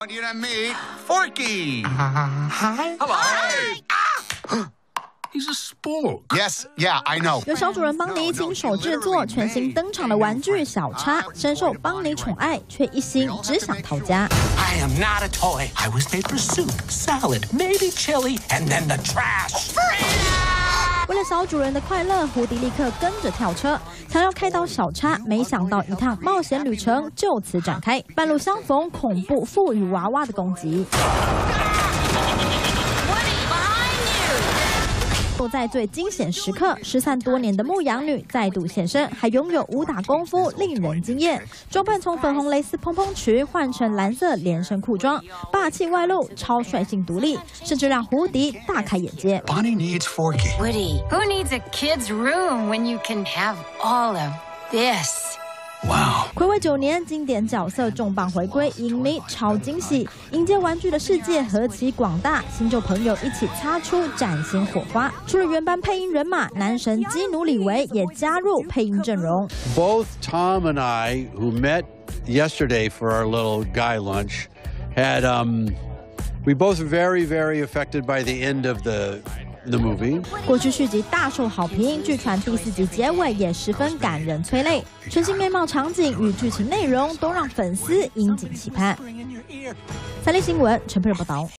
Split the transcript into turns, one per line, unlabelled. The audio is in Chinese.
want you to meet Forky.
Hi.
Hello.
He's a sport.
Yes, yeah, I know.
由小主人邦尼亲手制作全新登场的玩具小叉，深受邦尼宠爱，却一心只想逃家。
I am not a toy. I was made for soup, salad, maybe chili, and then the trash.
为了小主人的快乐，胡迪立刻跟着跳车，想要开导小叉，没想到一趟冒险旅程就此展开。半路相逢恐怖赋予娃娃的攻击。就在最惊险时刻，失散多年的牧羊女再度现身，还拥有武打功夫，令人惊艳。装扮从粉红蕾丝蓬蓬裙换成蓝色连身裤装，霸气外露，超率性独立，甚至让胡迪大开眼界。
Bonnie needs Forky.
Woody, who needs a kid's room when you can have all of this?
Wow.
暌违九年，经典角色重磅回归，影迷超惊喜！迎接玩具的世界何其广大，新旧朋友一起擦出崭新火花。除了原班配音人马，男神基努里维也加入配音阵容。
Both Tom and I, who met yesterday for our little guy lunch, had um, we both very, very affected by the end of the the movie.
过去续集大受好评，据传第四集结尾也十分感人催泪，全新面貌、场景与剧情内容都让粉丝引颈期盼。三立新闻陈佩仁报道。